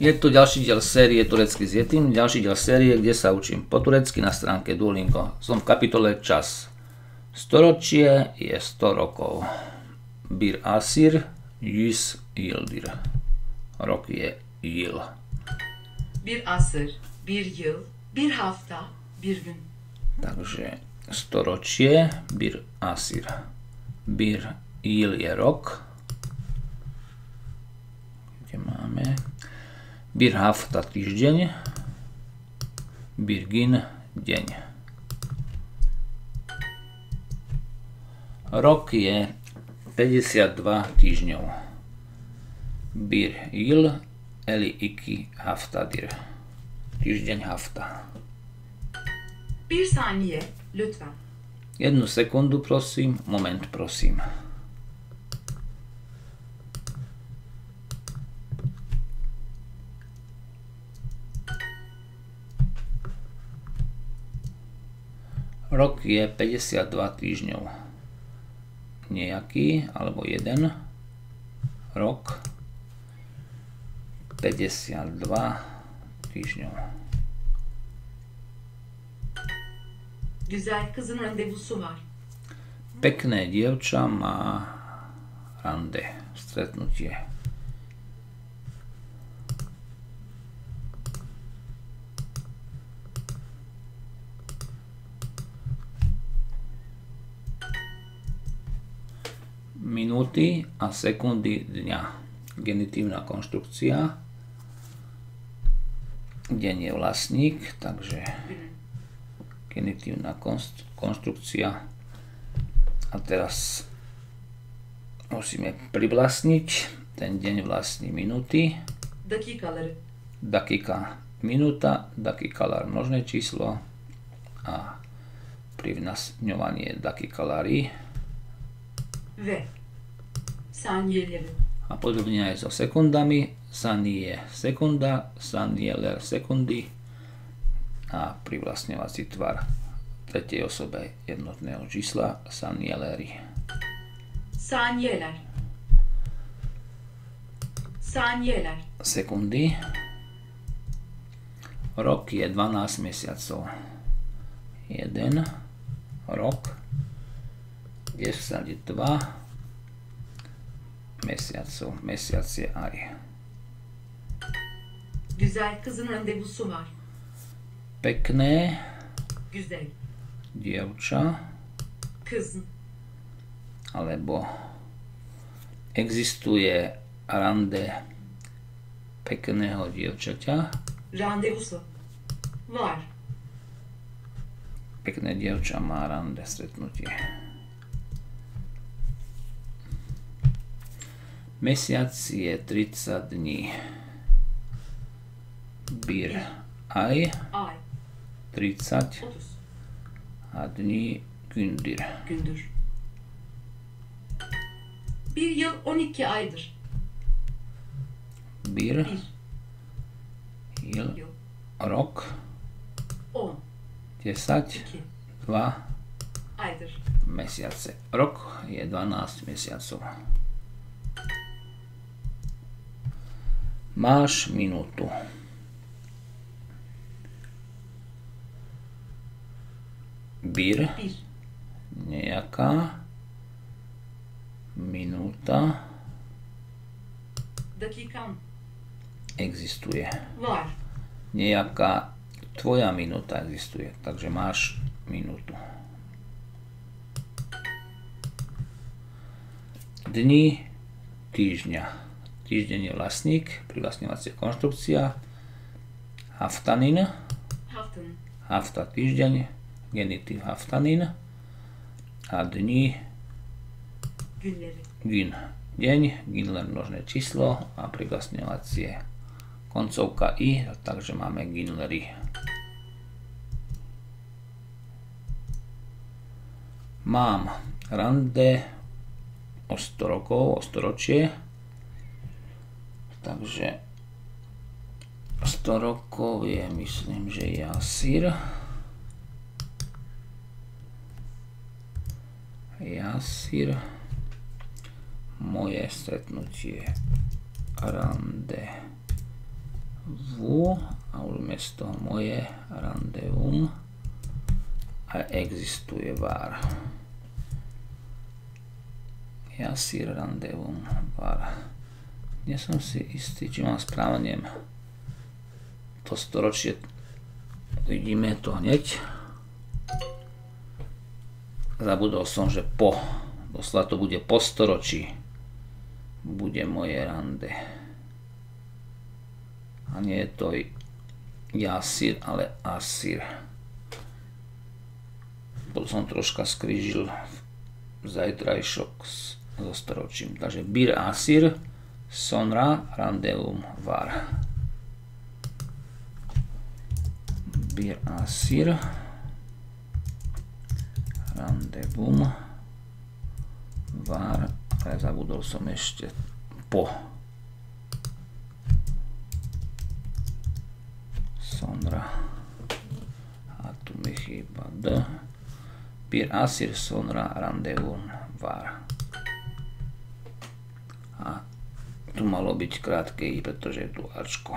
Je tu ďalší diel série Turecky s Yetim, ďalší diel série, kde sa učím po turecky na stránke Duolingo. Som v kapitole Čas. Storočie je 100 rokov. Bir asir, yüz yıldır. Rok je yıl. Bir asır, bir yıl, bir hafta, bir gün. Takže storočie, bir asir. Bir yıl je rok. Kde máme? Bir hafta týždeň. Bir gün deň. Rok je 52 týždňov. Bir yıl eli iki haftadır. Týždeň hafta. Bir saniye, lütfen. Jednu sekundu prosím, moment prosím. Rok je 52 týždňov. Nejaký, alebo jeden. Rok 52 týždňov. Güzel kızın randevusu var. Pekné dievča má rande, stretnutie. Minúty a sekundy dňa. Genitívna konštrukcia. Deň je vlastník, takže genitívna konštrukcia. A teraz musíme privlastniť. Ten deň vlastní minúty. Dakikaları. Dakika minúta, dakikalar množné číslo a privlastňovanie dakikalary. Ve A podobne aj so sekundami. Sanie sekunda, sanieler sekundy a privlastňovací tvar tretej osobe jednotného čísla sanieleri. Saniyeler. Saniyeler. Sekundy. Rok je 12 mesiacov. 1 rok 10 2 mesiacov. Mesiac je aj. Güzel kızın randevusu var. Pekné Güzel. dievča Kız. alebo existuje rande pekného dievčaťa. Randevusu. Var. Pekné dievča má rande stretnutie. Mesiac je 30 dní. Bir aj Ay. 30 30 a dní gündür. gündür. Bir yıl 12 aydır. Bir Bir yıl yıl rok 10 10 2 2 aydır. mesiace. Rok je 12 mesiacov. Máš minútu. Bir, nejaká minúta dakikan existuje. var. Nejaká tvoja minúta existuje, takže máš minútu. Dni týždňa. Týždeň je vlastník, privlastňovacia konštrukcia. Haftanin, Haftanın hafta týždeň, genitív haftanin. A dni günleri. Gin deň, gin len množné číslo a privlastňovacie koncovka i, takže máme ginlery. Mám rande o 100 rokov, o storočie, takže 100 rokov je, myslím, že Jasir. Jasir moje stretnutie rande miesto moje randeum a existuje var. Jasir randeum var. Nie som si istý, či mám správne to storočie. Vidíme to hneď. Zabudol som, že po. Doslova to bude po storočí. Bude moje rande. A nie je to Jasir, ale Asir. Bol som troška skrížil zajtrajšok so storočím. Takže Bir Asir, Sonra Randeum Var. Bir Asir, Randeum Var, ale zabudol som ešte po. Sonra. A tu mi chýba D. Bir Asir Sonra Randeum Var. Tu malo byť krátke I, pretože je tu Ačko.